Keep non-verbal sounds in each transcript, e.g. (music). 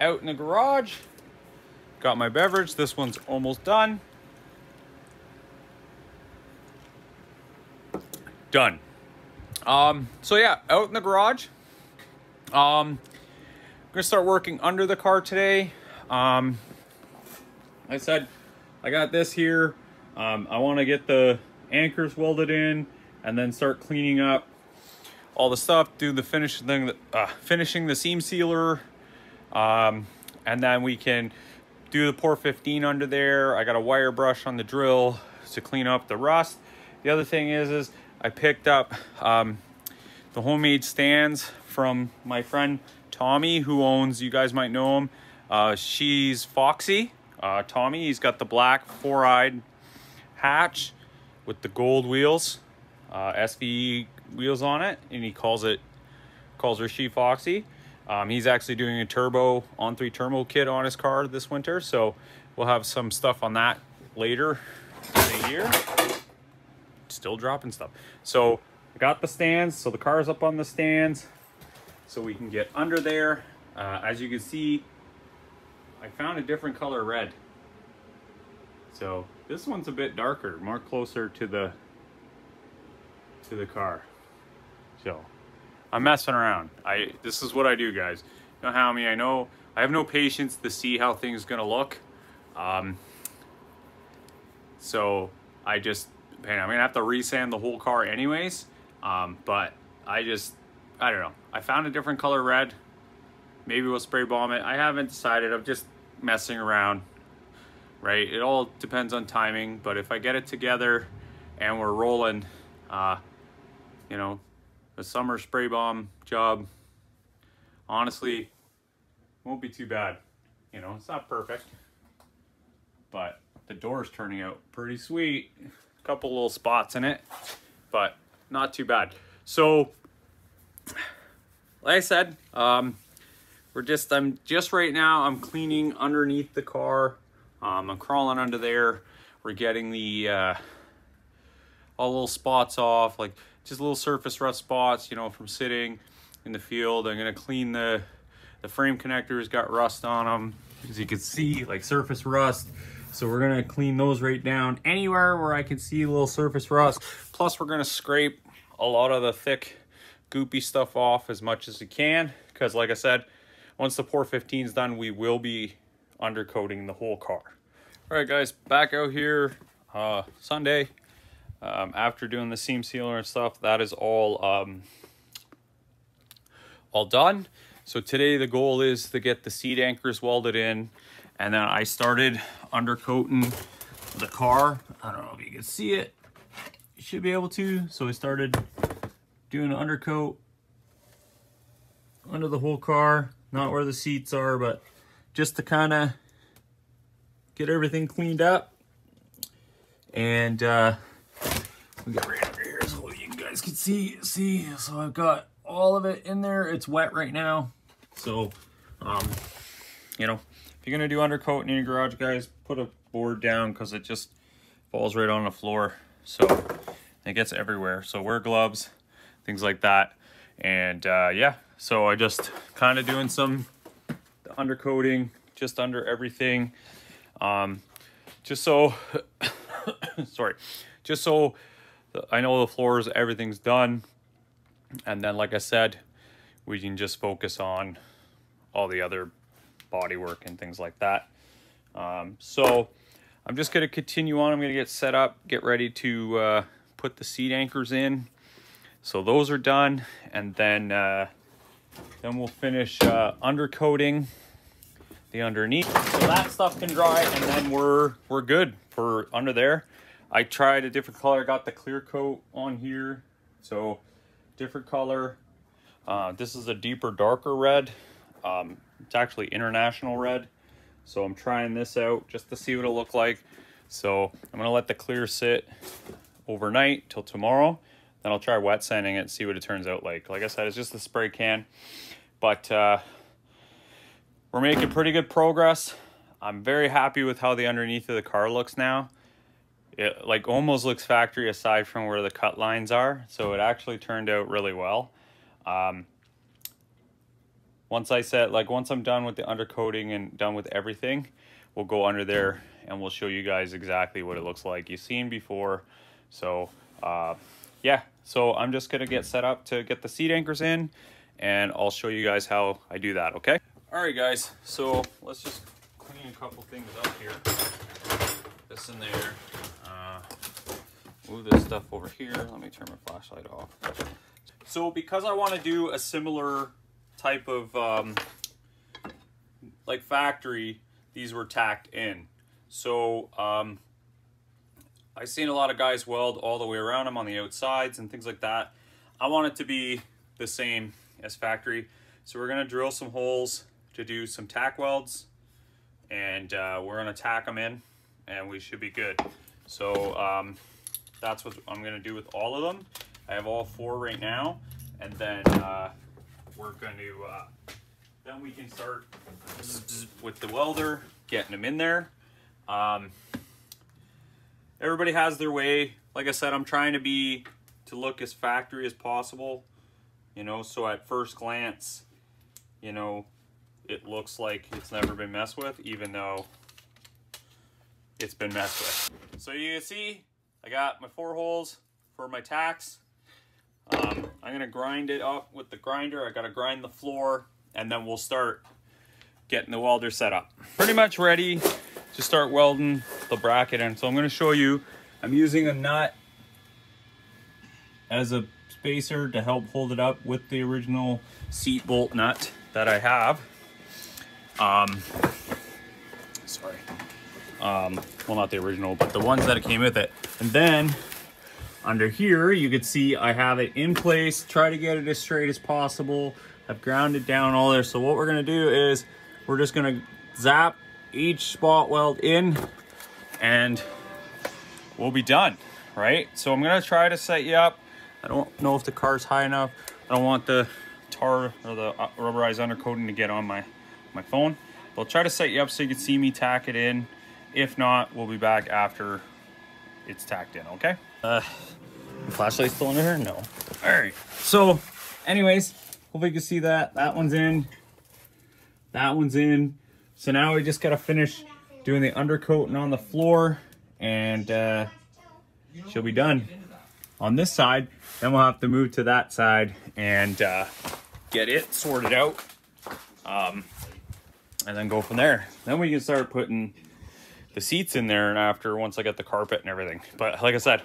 Out in the garage. Got my beverage. This one's almost done. Done. Um, so yeah, out in the garage. Um, I'm gonna start working under the car today. Um, I said, I got this here. Um, I want to get the anchors welded in and then start cleaning up all the stuff, do the finish thing, uh, finishing the seam sealer, um, and then we can do the POR 15 under there. I got a wire brush on the drill to clean up the rust. The other thing is, is I picked up um, the homemade stands from my friend Tommy, who owns, you guys might know him. Uh, she's Foxy. Uh, Tommy, he's got the black four-eyed hatch with the gold wheels, uh, SVE wheels on it, and he calls it calls her She Foxy. Um, he's actually doing a turbo On 3 turbo kit on his car this winter, so we'll have some stuff on that later in the year. Still dropping stuff. So I got the stands, so the car's up on the stands, so we can get under there. Uh, as you can see, I found a different color red. So this one's a bit darker, more closer to the to the car. So I'm messing around. I this is what I do, guys. You know how me? I know I have no patience to see how things gonna look. Um, so I just man, I'm gonna have to resand the whole car anyways. Um, but I just I don't know. I found a different color red. Maybe we'll spray bomb it. I haven't decided. I'm just messing around. Right? It all depends on timing. But if I get it together and we're rolling, uh, you know, the summer spray bomb job, honestly, won't be too bad. You know, it's not perfect, but the door's turning out pretty sweet. A couple little spots in it, but not too bad. So, like I said, um, we're just, I'm just right now, I'm cleaning underneath the car. Um, I'm crawling under there. We're getting the, uh, all little spots off, like just little surface rust spots, you know, from sitting in the field. I'm gonna clean the, the frame connectors, got rust on them. As you can see, like surface rust. So we're gonna clean those right down anywhere where I can see a little surface rust. Plus we're gonna scrape a lot of the thick goopy stuff off as much as we can. Because like I said, once the POR 15 is done, we will be undercoating the whole car. All right guys, back out here uh, Sunday um, after doing the seam sealer and stuff. That is all um, all done. So today the goal is to get the seat anchors welded in and then I started undercoating the car. I don't know if you can see it. You should be able to. So I started doing an undercoat under the whole car. Not where the seats are, but just to kind of get everything cleaned up. And uh, we get right under here so you guys can see. See, so I've got all of it in there. It's wet right now. So, um, you know, if you're gonna do undercoat in your garage, guys, put a board down because it just falls right on the floor. So it gets everywhere. So wear gloves, things like that. And uh, yeah, so I just kind of doing some undercoating just under everything. Um, just so, (coughs) sorry, just so I know the floors, everything's done. And then, like I said, we can just focus on all the other body work and things like that. Um, so I'm just going to continue on. I'm going to get set up, get ready to uh, put the seat anchors in. So those are done. And then, uh, then we'll finish uh, undercoating the underneath. So that stuff can dry and then we're, we're good for under there. I tried a different color, I got the clear coat on here. So different color. Uh, this is a deeper, darker red. Um, it's actually international red. So I'm trying this out just to see what it'll look like. So I'm gonna let the clear sit overnight till tomorrow. Then I'll try wet sanding it and see what it turns out like. Like I said, it's just a spray can. But uh, we're making pretty good progress. I'm very happy with how the underneath of the car looks now. It like almost looks factory aside from where the cut lines are. So it actually turned out really well. Um, once I set, like once I'm done with the undercoating and done with everything, we'll go under there and we'll show you guys exactly what it looks like. You've seen before. So, uh, yeah, so I'm just gonna get set up to get the seat anchors in and I'll show you guys how I do that, okay? All right, guys, so let's just clean a couple things up here. This in there. Move this stuff over here. Let me turn my flashlight off. So because I want to do a similar type of um, like factory, these were tacked in. So um, I've seen a lot of guys weld all the way around them on the outsides and things like that. I want it to be the same as factory. So we're gonna drill some holes to do some tack welds and uh, we're gonna tack them in and we should be good. So um, that's what I'm gonna do with all of them. I have all four right now and then uh, we're to, uh, then we can start with the welder, getting them in there. Um, everybody has their way. Like I said, I'm trying to be, to look as factory as possible, you know, so at first glance, you know, it looks like it's never been messed with, even though it's been messed with. So you can see, I got my four holes for my tacks. Um, I'm gonna grind it up with the grinder. I gotta grind the floor and then we'll start getting the welder set up. Pretty much ready to start welding the bracket in. So I'm gonna show you, I'm using a nut as a spacer to help hold it up with the original seat bolt nut that I have. Um, sorry. Um, well, not the original, but the ones that it came with it. And then under here, you can see I have it in place, try to get it as straight as possible. I've grounded down all there. So what we're gonna do is we're just gonna zap each spot weld in and we'll be done, right? So I'm gonna try to set you up. I don't know if the car's high enough. I don't want the tar or the uh, rubberized undercoating to get on my, my phone. But I'll try to set you up so you can see me tack it in. If not, we'll be back after it's tacked in, okay? Uh, flashlight still under here? No. All right. So, anyways, hopefully you can see that. That one's in. That one's in. So now we just gotta finish doing the undercoating on the floor and uh, she'll be done on this side. Then we'll have to move to that side and uh, get it sorted out. Um, and then go from there. Then we can start putting the seats in there and after once I get the carpet and everything. But like I said,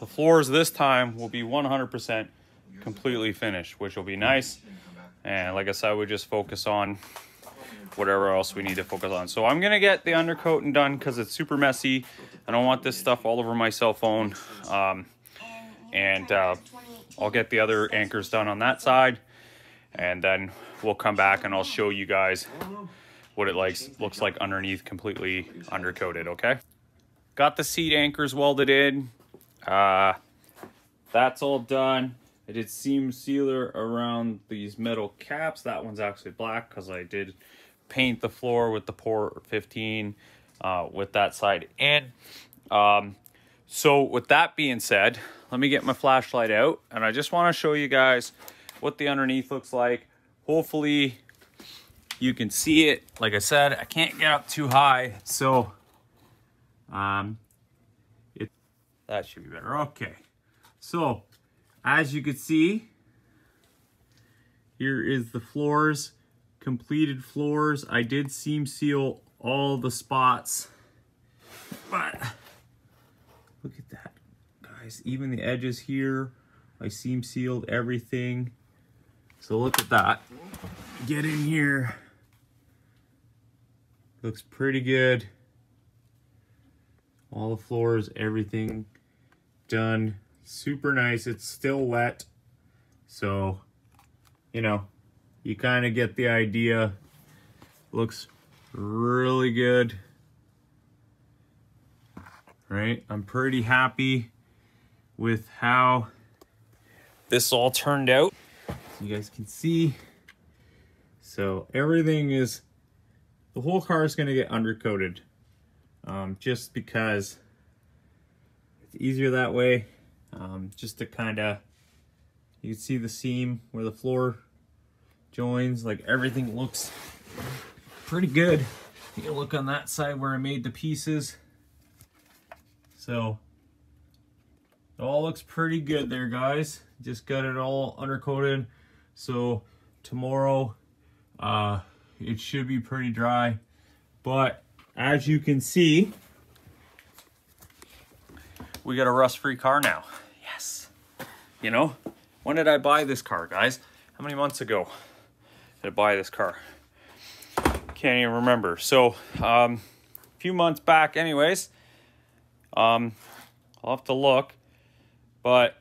the floors this time will be 100% completely finished, which will be nice. And like I said, we just focus on whatever else we need to focus on. So I'm gonna get the undercoat and done because it's super messy. I don't want this stuff all over my cell phone. Um, and uh, I'll get the other anchors done on that side. And then we'll come back and I'll show you guys what it likes looks like underneath completely undercoated, okay? Got the seat anchors welded in. Uh, that's all done. I did seam sealer around these metal caps. That one's actually black because I did paint the floor with the POR 15 uh, with that side in. Um, so with that being said, let me get my flashlight out and I just want to show you guys what the underneath looks like. Hopefully you can see it. Like I said, I can't get up too high, so um, it that should be better. Okay, so as you can see, here is the floors, completed floors. I did seam seal all the spots, but look at that, guys. Even the edges here, I seam sealed everything. So look at that. Get in here. Looks pretty good. All the floors, everything done. Super nice. It's still wet. So, you know, you kind of get the idea. Looks really good. Right? I'm pretty happy with how this all turned out. You guys can see. So everything is the whole car is going to get undercoated um, just because it's easier that way um, just to kind of You can see the seam where the floor joins. Like everything looks pretty good. You can look on that side where I made the pieces. So it all looks pretty good there, guys. Just got it all undercoated. So tomorrow, uh, it should be pretty dry. But as you can see, we got a rust-free car now. Yes. You know, when did I buy this car, guys? How many months ago did I buy this car? Can't even remember. So, um, a few months back anyways. Um, I'll have to look. But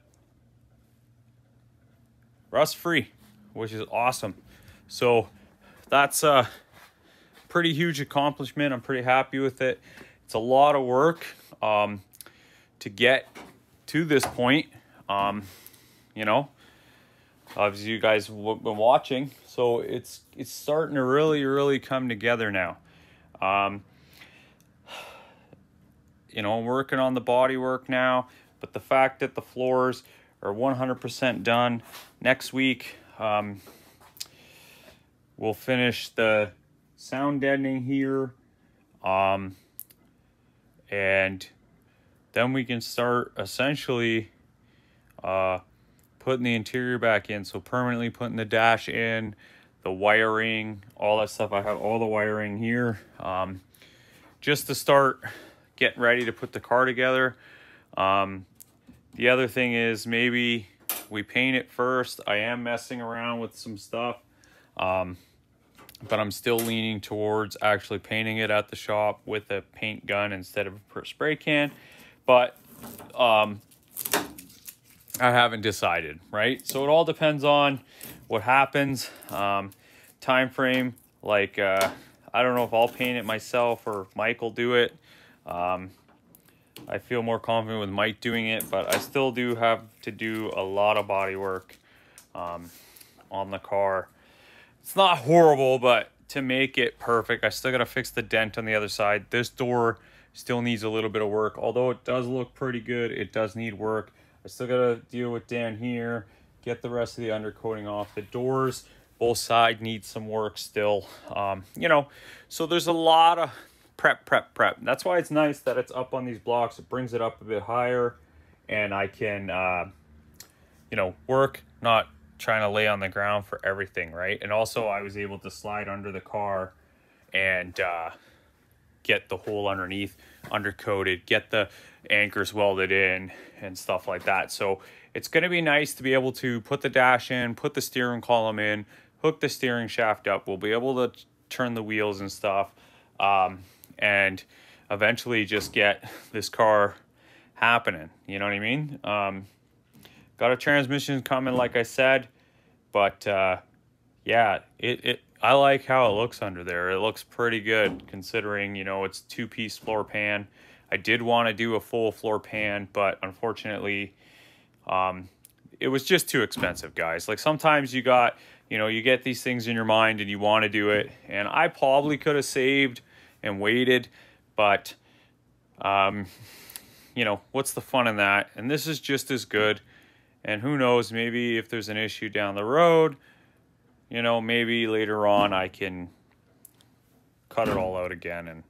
rust-free, which is awesome. So that's a pretty huge accomplishment. I'm pretty happy with it. It's a lot of work um, to get to this point. Um, you know, obviously you guys have been watching, so it's it's starting to really really come together now. Um, you know, I'm working on the body work now, but the fact that the floors are 100% done next week, um, we'll finish the sound deadening here, um, and then we can start essentially uh, putting the interior back in. So permanently putting the dash in, the wiring, all that stuff. I have all the wiring here. Um, just to start getting ready to put the car together. Um, the other thing is maybe we paint it first. I am messing around with some stuff. Um, but I'm still leaning towards actually painting it at the shop with a paint gun instead of a spray can. But um, I haven't decided, right? So it all depends on what happens. Um, time frame, like uh, I don't know if I'll paint it myself or Mike will do it. Um, I feel more confident with Mike doing it, but I still do have to do a lot of body work um, on the car. It's not horrible, but to make it perfect, I still got to fix the dent on the other side. This door still needs a little bit of work. Although it does look pretty good, it does need work. I still got to deal with down here, get the rest of the undercoating off. The doors, both side need some work still. Um, you know, so there's a lot of prep, prep, prep. That's why it's nice that it's up on these blocks. It brings it up a bit higher and I can, uh, you know, work, not trying to lay on the ground for everything, right? And also I was able to slide under the car and uh, get the whole underneath undercoated, get the anchors welded in and stuff like that. So it's going to be nice to be able to put the dash in, put the steering column in, hook the steering shaft up. We'll be able to turn the wheels and stuff. Um, and eventually just get this car happening. You know what I mean? Um, got a transmission coming, like I said, but uh, yeah, it, it I like how it looks under there. It looks pretty good considering you know it's two piece floor pan. I did want to do a full floor pan, but unfortunately, um, it was just too expensive, guys. Like sometimes you got you know you get these things in your mind and you want to do it, and I probably could have saved and waited. But, um, you know, what's the fun in that? And this is just as good. And who knows, maybe if there's an issue down the road, you know, maybe later on I can cut it all out again and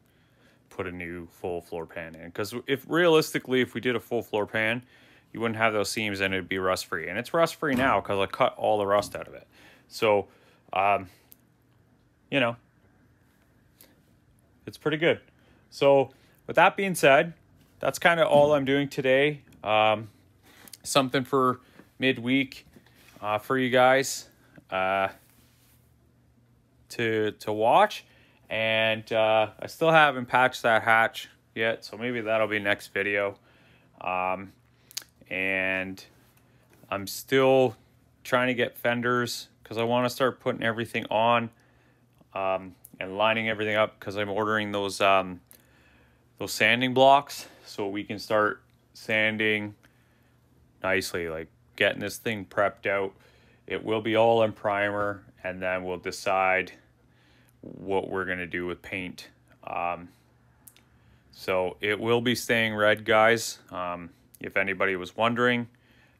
put a new full floor pan in. Because if realistically, if we did a full floor pan, you wouldn't have those seams and it'd be rust free. And it's rust free now because I cut all the rust out of it. So, um, you know, it's pretty good. So with that being said, that's kind of all I'm doing today. Um, something for midweek uh, for you guys uh, to to watch. And uh, I still haven't patched that hatch yet, so maybe that'll be next video. Um, and I'm still trying to get fenders because I want to start putting everything on. Um, and lining everything up because I'm ordering those um, those sanding blocks so we can start sanding nicely, like getting this thing prepped out. It will be all in primer, and then we'll decide what we're gonna do with paint. Um, so it will be staying red, guys. Um, if anybody was wondering,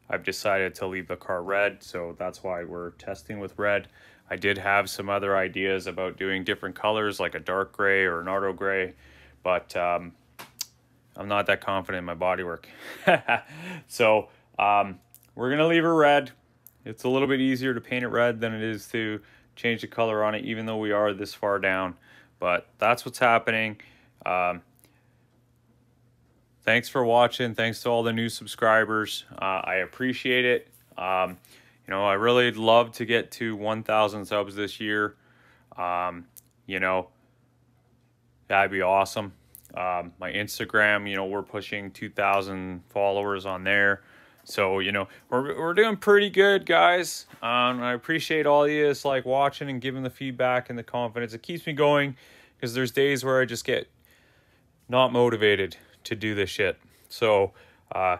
I've decided to leave the car red, so that's why we're testing with red. I did have some other ideas about doing different colors, like a dark gray or an auto gray, but um, I'm not that confident in my bodywork. (laughs) so um, we're gonna leave her red. It's a little bit easier to paint it red than it is to change the color on it, even though we are this far down. But that's what's happening. Um, thanks for watching. Thanks to all the new subscribers. Uh, I appreciate it. Um, you know, I really love to get to 1,000 subs this year. Um, you know, that'd be awesome. Um, my Instagram, you know, we're pushing 2,000 followers on there. So, you know, we're, we're doing pretty good, guys. Um, I appreciate all of you is like watching and giving the feedback and the confidence. It keeps me going because there's days where I just get not motivated to do this shit. So, uh,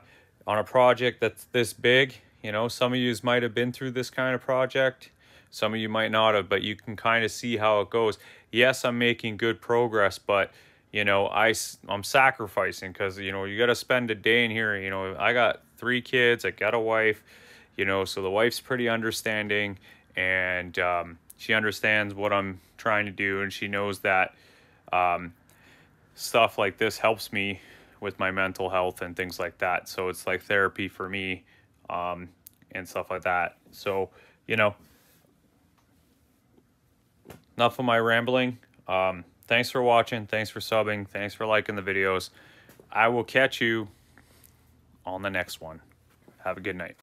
on a project that's this big, you know, some of you might have been through this kind of project. Some of you might not have, but you can kind of see how it goes. Yes, I'm making good progress, but you know, I, I'm sacrificing because, you know, you got to spend a day in here. You know, I got three kids, I got a wife, you know, so the wife's pretty understanding and um, she understands what I'm trying to do and she knows that um, stuff like this helps me with my mental health and things like that. So it's like therapy for me um, and stuff like that. So, you know, enough of my rambling. Um, thanks for watching. Thanks for subbing. Thanks for liking the videos. I will catch you on the next one. Have a good night.